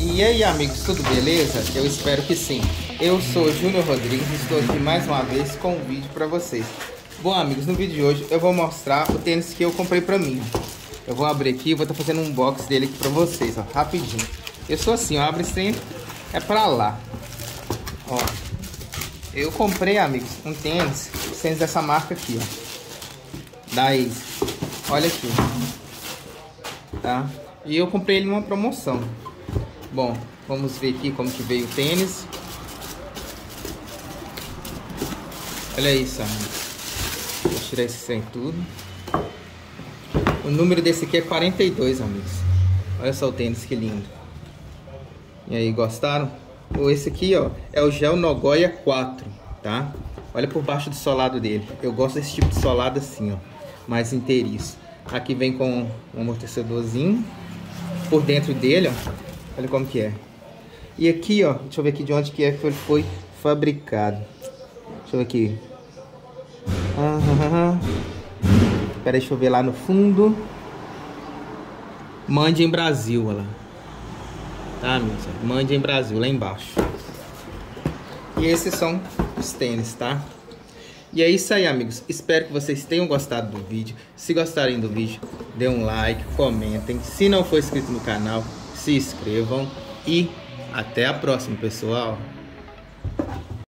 E aí amigos, tudo beleza? Eu espero que sim. Eu sou Júnior Rodrigues e estou aqui mais uma vez com um vídeo para vocês. Bom amigos, no vídeo de hoje eu vou mostrar o tênis que eu comprei para mim. Eu vou abrir aqui vou estar tá fazendo um box dele aqui para vocês, ó, rapidinho. Eu sou assim, ó, abre assim, é para lá. Ó, eu comprei, amigos, um tênis, tênis dessa marca aqui, ó. Da Ace. Olha aqui. Tá? E eu comprei ele numa promoção. Bom, vamos ver aqui como que veio o tênis. Olha isso, amigos. Vou tirar esse sem tudo. O número desse aqui é 42, amigos. Olha só o tênis, que lindo. E aí, gostaram? Esse aqui, ó, é o Gel Nogoya 4, tá? Olha por baixo do solado dele. Eu gosto desse tipo de solado assim, ó. Mais inteiriço. Aqui vem com um amortecedorzinho. Por dentro dele, ó, Olha como que é. E aqui, ó, deixa eu ver aqui de onde que é que ele foi fabricado. Deixa eu ver aqui. Aham. Pera, deixa eu ver lá no fundo. Mande em Brasil, olha lá. Tá, meu Mande em Brasil, lá embaixo. E esses são os tênis, tá? E é isso aí, amigos. Espero que vocês tenham gostado do vídeo. Se gostarem do vídeo, dê um like, comentem. Se não for inscrito no canal, se inscrevam e até a próxima, pessoal.